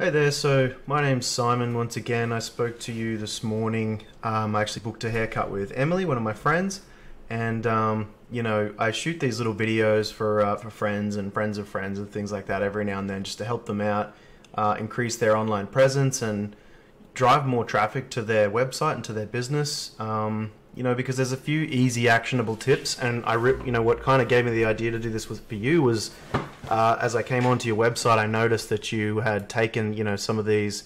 Hey there, so my name's Simon once again. I spoke to you this morning. Um, I actually booked a haircut with Emily, one of my friends, and um, you know I shoot these little videos for uh, for friends and friends of friends and things like that every now and then just to help them out, uh, increase their online presence and drive more traffic to their website and to their business. Um, you know because there's a few easy actionable tips, and I. You know what kind of gave me the idea to do this was for you was uh, as I came onto your website, I noticed that you had taken, you know, some of these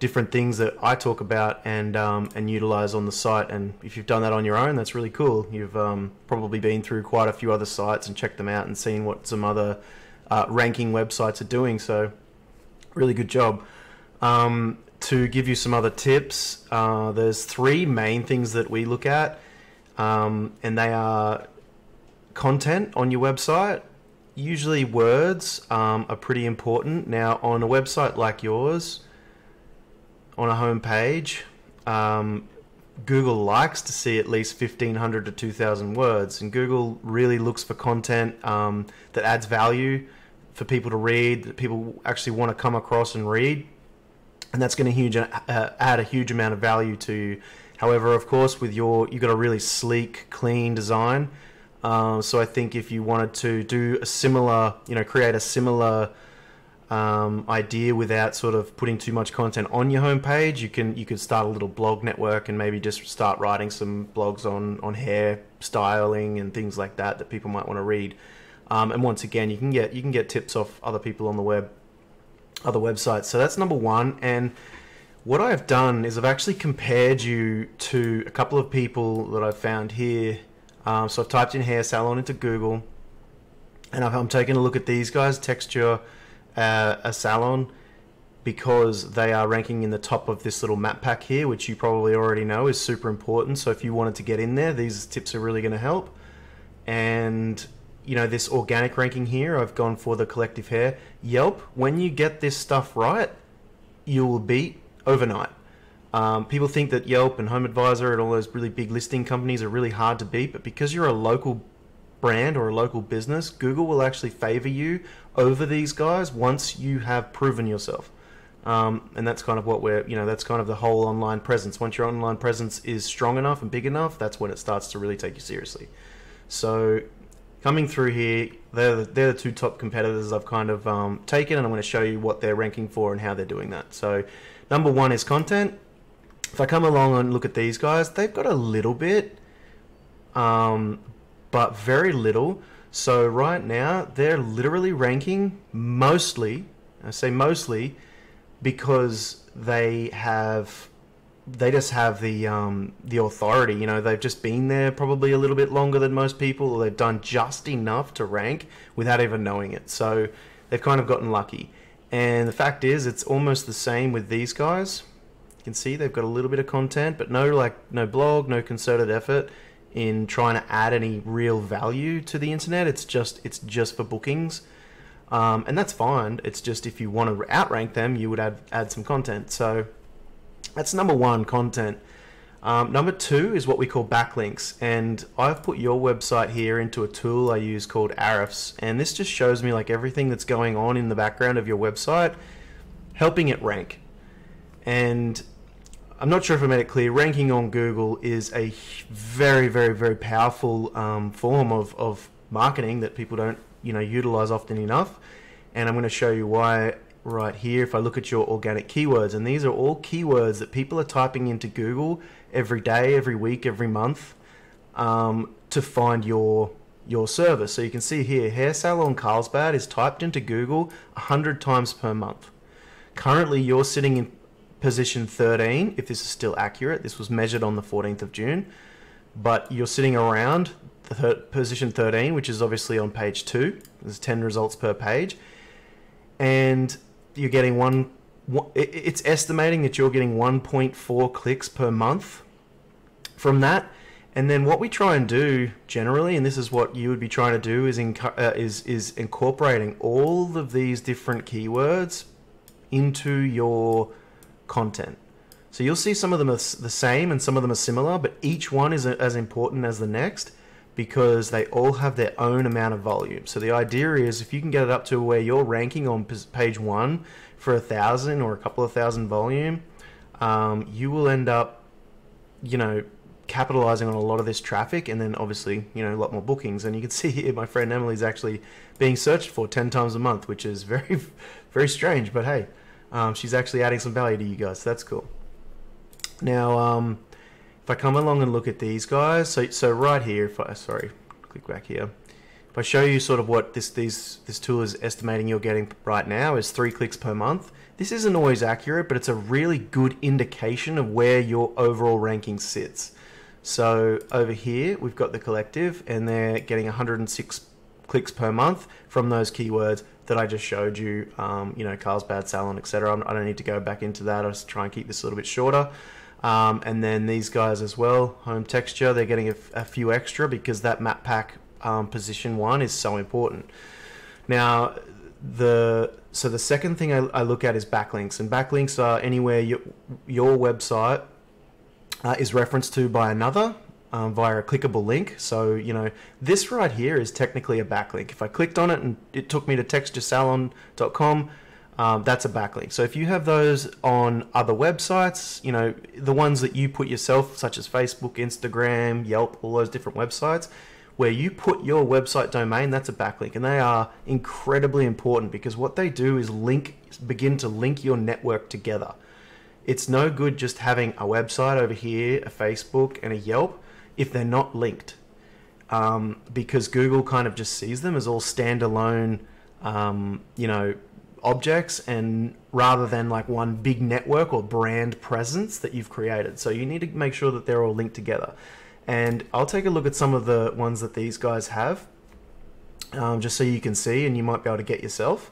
different things that I talk about and um, and utilize on the site. And if you've done that on your own, that's really cool. You've um, probably been through quite a few other sites and checked them out and seen what some other uh, ranking websites are doing. So, really good job. Um, to give you some other tips, uh, there's three main things that we look at, um, and they are content on your website usually words um, are pretty important. Now, on a website like yours, on a homepage, um, Google likes to see at least 1,500 to 2,000 words, and Google really looks for content um, that adds value for people to read, that people actually want to come across and read, and that's going to huge, uh, add a huge amount of value to you. However, of course, with your you've got a really sleek, clean design uh, so I think if you wanted to do a similar, you know, create a similar um, idea without sort of putting too much content on your homepage, you can you could start a little blog network and maybe just start writing some blogs on on hair styling and things like that that people might want to read. Um, and once again, you can get you can get tips off other people on the web, other websites. So that's number one. And what I've done is I've actually compared you to a couple of people that I've found here um, so I've typed in hair salon into Google, and I'm taking a look at these guys, Texture uh, a salon, because they are ranking in the top of this little map pack here, which you probably already know is super important. So if you wanted to get in there, these tips are really going to help. And you know this organic ranking here, I've gone for the collective hair. Yelp, when you get this stuff right, you will beat overnight. Um, people think that Yelp and Home Advisor and all those really big listing companies are really hard to beat, but because you're a local brand or a local business, Google will actually favor you over these guys once you have proven yourself. Um, and that's kind of what we're, you know, that's kind of the whole online presence. Once your online presence is strong enough and big enough, that's when it starts to really take you seriously. So, coming through here, they're the, they're the two top competitors I've kind of um, taken, and I'm going to show you what they're ranking for and how they're doing that. So, number one is content if I come along and look at these guys, they've got a little bit, um, but very little. So right now, they're literally ranking mostly, I say mostly, because they have, they just have the um, the authority. You know, they've just been there probably a little bit longer than most people, or they've done just enough to rank without even knowing it. So they've kind of gotten lucky. And the fact is, it's almost the same with these guys. You can see they've got a little bit of content, but no like no blog, no concerted effort in trying to add any real value to the internet. It's just it's just for bookings, um, and that's fine. It's just if you want to outrank them, you would add add some content. So that's number one, content. Um, number two is what we call backlinks, and I've put your website here into a tool I use called Ahrefs, and this just shows me like everything that's going on in the background of your website, helping it rank. And I'm not sure if I made it clear. Ranking on Google is a very, very, very powerful um, form of, of marketing that people don't, you know, utilize often enough. And I'm going to show you why right here. If I look at your organic keywords, and these are all keywords that people are typing into Google every day, every week, every month um, to find your your service. So you can see here, hair salon Carlsbad is typed into Google 100 times per month. Currently, you're sitting in position 13, if this is still accurate. This was measured on the 14th of June. But you're sitting around the third, position 13, which is obviously on page 2. There's 10 results per page. And you're getting one, it's estimating that you're getting 1.4 clicks per month from that. And then what we try and do generally, and this is what you would be trying to do, is, uh, is, is incorporating all of these different keywords into your content. So you'll see some of them are the same and some of them are similar, but each one is as important as the next because they all have their own amount of volume. So the idea is if you can get it up to where you're ranking on page one for a thousand or a couple of thousand volume, um, you will end up, you know, capitalizing on a lot of this traffic and then obviously, you know, a lot more bookings. And you can see here my friend Emily's actually being searched for 10 times a month, which is very, very strange. But hey, um, she's actually adding some value to you guys. So that's cool. Now, um, if I come along and look at these guys, so so right here, if I sorry, click back here. If I show you sort of what this these this tool is estimating you're getting right now is three clicks per month. This isn't always accurate, but it's a really good indication of where your overall ranking sits. So over here, we've got the collective, and they're getting 106 clicks per month from those keywords that I just showed you. Um, you know, Carlsbad Salon, etc. I don't need to go back into that. I'll just try and keep this a little bit shorter. Um, and then these guys as well, home texture, they're getting a, a few extra because that map pack um, position one is so important. Now, the so the second thing I, I, look at is backlinks, and backlinks are anywhere your, your website uh, is referenced to by another um, via a clickable link. So, you know, this right here is technically a backlink. If I clicked on it and it took me to texturesalon.com, um, that's a backlink. So if you have those on other websites, you know, the ones that you put yourself, such as Facebook, Instagram, Yelp, all those different websites, where you put your website domain, that's a backlink. And they are incredibly important because what they do is link, begin to link your network together. It's no good just having a website over here, a Facebook, and a Yelp if they're not linked. Um, because Google kind of just sees them as all standalone, um, you know, objects and rather than like one big network or brand presence that you've created. So you need to make sure that they're all linked together. And I'll take a look at some of the ones that these guys have, um, just so you can see, and you might be able to get yourself.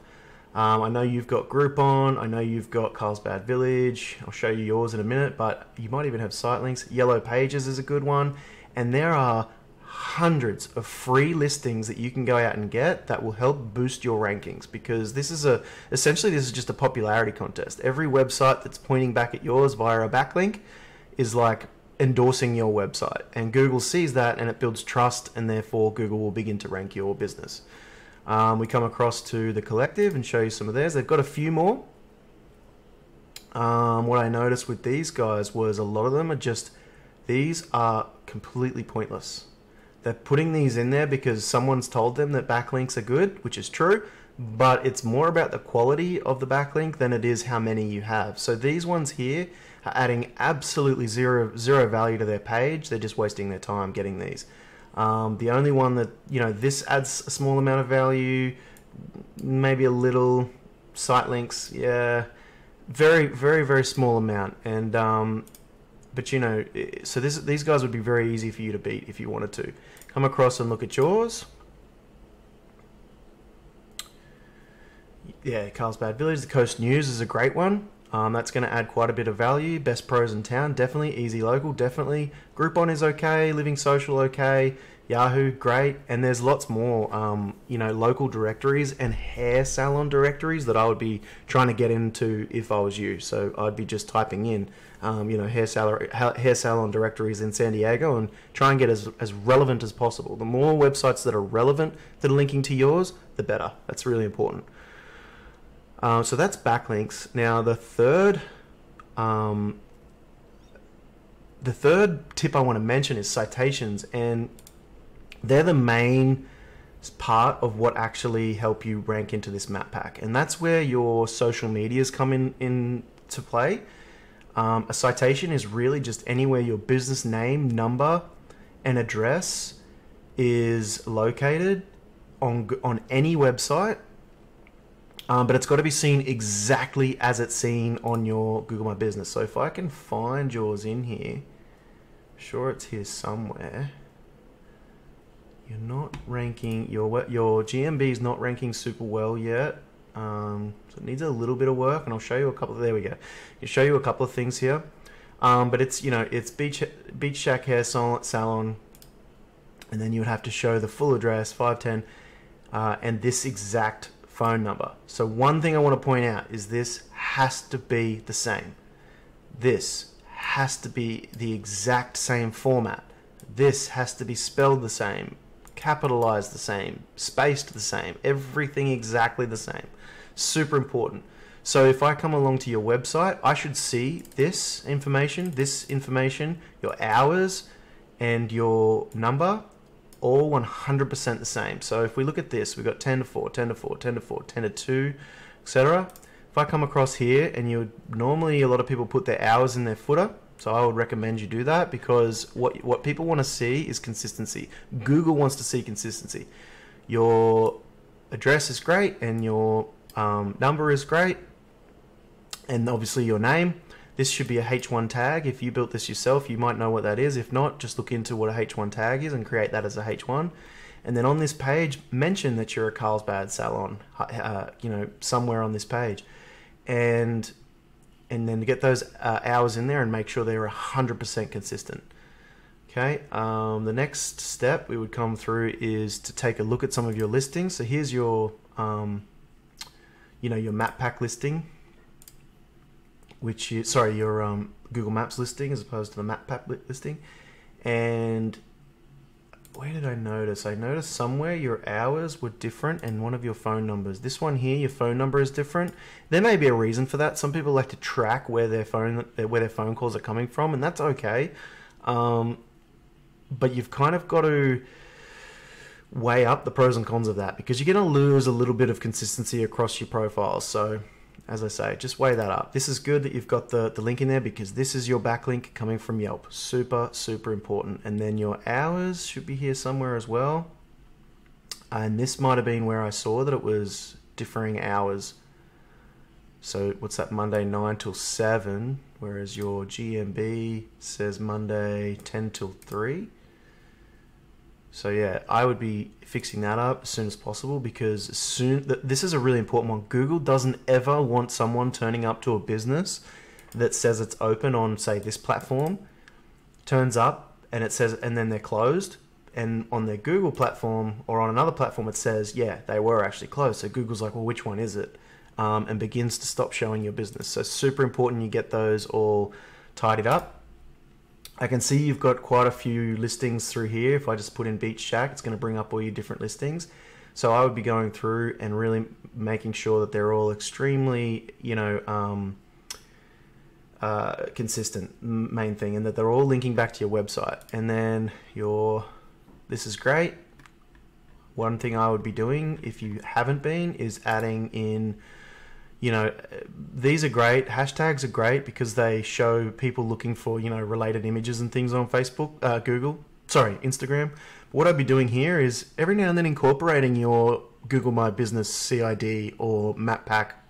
Um, I know you've got Groupon. I know you've got Carlsbad Village. I'll show you yours in a minute, but you might even have site links. Yellow Pages is a good one, and there are hundreds of free listings that you can go out and get that will help boost your rankings because this is a essentially this is just a popularity contest. Every website that's pointing back at yours via a backlink is like endorsing your website and Google sees that and it builds trust and therefore Google will begin to rank your business. Um, we come across to the collective and show you some of theirs. They've got a few more. Um, what I noticed with these guys was a lot of them are just these are completely pointless. They're putting these in there because someone's told them that backlinks are good, which is true, but it's more about the quality of the backlink than it is how many you have. So these ones here are adding absolutely zero zero value to their page. They're just wasting their time getting these. Um, the only one that you know this adds a small amount of value, maybe a little site links, yeah, very very very small amount, and um, but you know, so this, these guys would be very easy for you to beat if you wanted to. Come across and look at yours. Yeah, Carlsbad Village. The Coast News is a great one. Um, that's going to add quite a bit of value. Best pros in town, definitely. Easy local, definitely. Groupon is okay. Living Social, okay. Yahoo, great. And there's lots more, um, you know, local directories and hair salon directories that I would be trying to get into if I was you. So I'd be just typing in, um, you know, hair, salary, hair salon directories in San Diego and try and get as, as relevant as possible. The more websites that are relevant that are linking to yours, the better. That's really important. Um, so that's backlinks. Now the third, um, the third tip I want to mention is citations, and they're the main part of what actually help you rank into this map pack and that's where your social medias come in in to play um, a citation is really just anywhere your business name number and address is located on on any website um, but it's got to be seen exactly as it's seen on your Google My Business. So if I can find yours in here, sure it's here somewhere. You're not ranking your your GMB is not ranking super well yet. Um, so it needs a little bit of work, and I'll show you a couple. Of, there we go. I'll show you a couple of things here. Um, but it's you know it's Beach Beach Shack Hair Salon, and then you would have to show the full address, five ten, uh, and this exact phone number. So one thing I want to point out is this has to be the same. This has to be the exact same format this has to be spelled the same, capitalized the same, spaced the same, everything exactly the same. Super important. So if I come along to your website, I should see this information, this information, your hours, and your number, all 100% the same. So if we look at this, we've got 10 to 4, 10 to 4, 10 to 4, 10 to 2, etc. If I come across here, and you normally a lot of people put their hours in their footer, so I would recommend you do that because what what people want to see is consistency. Google wants to see consistency. Your address is great, and your um, number is great, and obviously your name. This should be a H1 tag. If you built this yourself, you might know what that is. If not, just look into what a H1 tag is and create that as a H1. And then on this page, mention that you're a Carlsbad salon, uh, you know, somewhere on this page. And and then get those uh, hours in there and make sure they're 100% consistent. Okay, um, the next step we would come through is to take a look at some of your listings. So here's your, um, you know, your map pack listing, which is, sorry, your um, Google Maps listing as opposed to the map pack listing. And where did I notice? I noticed somewhere your hours were different and one of your phone numbers. This one here, your phone number is different. There may be a reason for that. Some people like to track where their phone where their phone calls are coming from, and that's okay. Um, but you've kind of got to weigh up the pros and cons of that because you're going to lose a little bit of consistency across your profiles. So as I say, just weigh that up. This is good that you've got the, the link in there because this is your backlink coming from Yelp. Super, super important. And then your hours should be here somewhere as well. And this might have been where I saw that it was differing hours. So what's that, Monday 9 till 7, whereas your GMB says Monday 10 till 3. So yeah, I would be fixing that up as soon as possible because soon this is a really important one. Google doesn't ever want someone turning up to a business that says it's open on say this platform, turns up and it says and then they're closed and on their Google platform or on another platform it says yeah they were actually closed. So Google's like well which one is it, um, and begins to stop showing your business. So super important you get those all tidied up I can see you've got quite a few listings through here. If I just put in Beach Shack, it's going to bring up all your different listings. So I would be going through and really making sure that they're all extremely, you know, um, uh, consistent, main thing, and that they're all linking back to your website. And then your, this is great. One thing I would be doing if you haven't been is adding in you know, these are great. Hashtags are great because they show people looking for, you know, related images and things on Facebook, uh, Google, sorry, Instagram. What I'd be doing here is every now and then incorporating your Google My Business CID or Map Pack,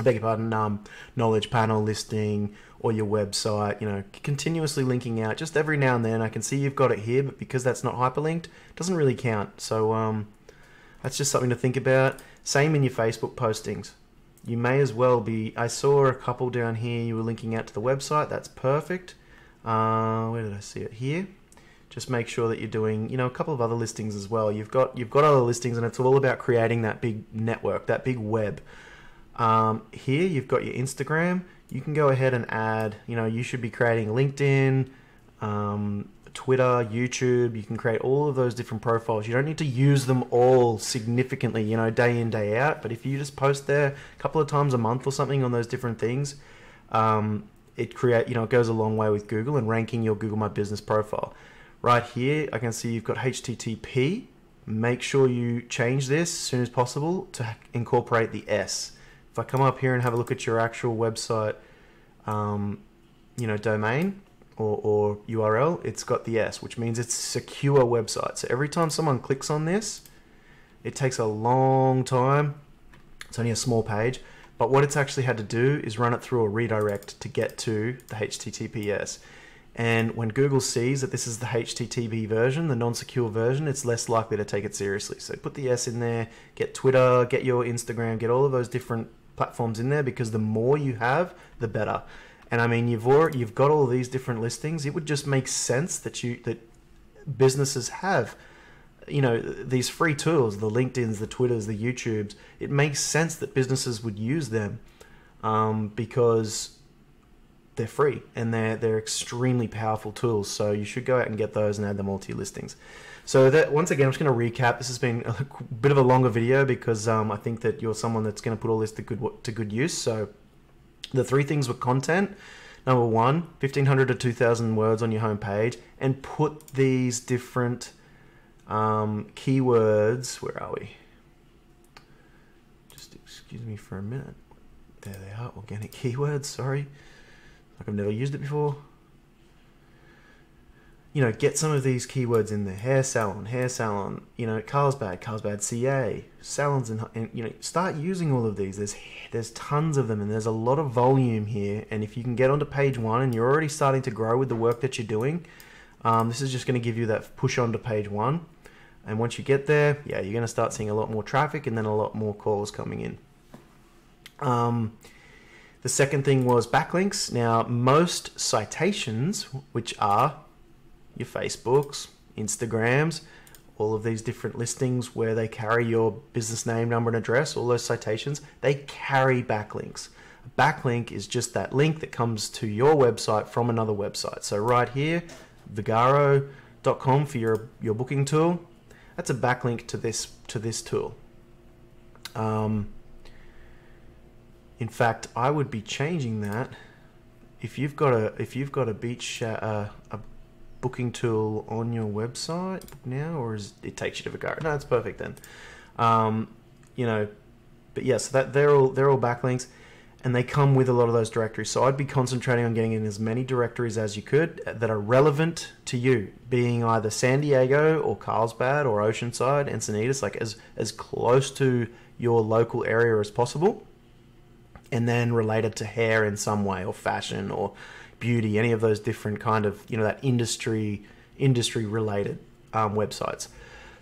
I beg your pardon, um, knowledge panel listing or your website, you know, continuously linking out just every now and then. I can see you've got it here, but because that's not hyperlinked, it doesn't really count. So um, that's just something to think about. Same in your Facebook postings you may as well be. I saw a couple down here. You were linking out to the website. That's perfect. Uh, where did I see it? Here. Just make sure that you're doing, you know, a couple of other listings as well. You've got you've got other listings, and it's all about creating that big network, that big web. Um, here you've got your Instagram. You can go ahead and add. You know, you should be creating LinkedIn, um, Twitter, YouTube. You can create all of those different profiles. You don't need to use them all significantly, you know, day in, day out. But if you just post there a couple of times a month or something on those different things, um, it create, you know, it goes a long way with Google and ranking your Google My Business profile. Right here, I can see you've got HTTP. Make sure you change this as soon as possible to incorporate the S. If I come up here and have a look at your actual website, um, you know, domain, or, or URL, it's got the S, which means it's a secure website. So every time someone clicks on this, it takes a long time. It's only a small page, but what it's actually had to do is run it through a redirect to get to the HTTPS. And when Google sees that this is the HTTP version, the non-secure version, it's less likely to take it seriously. So put the S in there, get Twitter, get your Instagram, get all of those different platforms in there because the more you have, the better. And I mean, you've already, you've got all these different listings. It would just make sense that you that businesses have, you know, these free tools, the LinkedIn's, the Twitters, the YouTubes. It makes sense that businesses would use them um, because they're free and they're they're extremely powerful tools. So you should go out and get those and add them all to your listings. So that once again, I'm just going to recap. This has been a bit of a longer video because um, I think that you're someone that's going to put all this to good to good use. So the three things were content. Number one, 1500 to 2000 words on your homepage, and put these different um, keywords. Where are we? Just excuse me for a minute. There they are. Organic keywords. Sorry, like I've never used it before you know, get some of these keywords in there. Hair salon, hair salon, you know, Carlsbad, Carlsbad CA, salons, and, and, you know, start using all of these. There's there's tons of them, and there's a lot of volume here. And if you can get onto page one, and you're already starting to grow with the work that you're doing, um, this is just going to give you that push onto page one. And once you get there, yeah, you're going to start seeing a lot more traffic, and then a lot more calls coming in. Um, the second thing was backlinks. Now, most citations, which are your Facebooks, Instagrams, all of these different listings where they carry your business name, number, and address, all those citations, they carry backlinks. A backlink is just that link that comes to your website from another website. So right here, Vagaro.com for your, your booking tool, that's a backlink to this to this tool. Um, in fact, I would be changing that if you've got a if you've got a beach uh, a booking tool on your website now, or is it takes you to Vagaro? No, it's perfect then. Um, you know, but yeah, so that they're all they're all backlinks, and they come with a lot of those directories. So I'd be concentrating on getting in as many directories as you could that are relevant to you, being either San Diego or Carlsbad or Oceanside, Encinitas, like as as close to your local area as possible, and then related to hair in some way or fashion or beauty, any of those different kind of you know that industry industry related um, websites.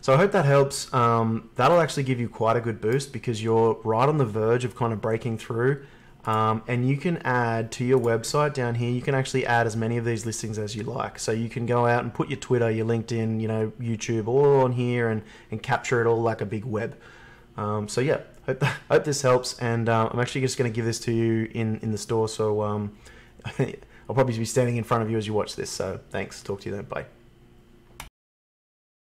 So I hope that helps. Um, that'll actually give you quite a good boost because you're right on the verge of kind of breaking through. Um, and you can add to your website down here. You can actually add as many of these listings as you like. So you can go out and put your Twitter, your LinkedIn, you know, YouTube, all on here, and and capture it all like a big web. Um, so yeah, hope hope this helps. And uh, I'm actually just going to give this to you in in the store. So um, I'll probably be standing in front of you as you watch this. So thanks. Talk to you then. Bye.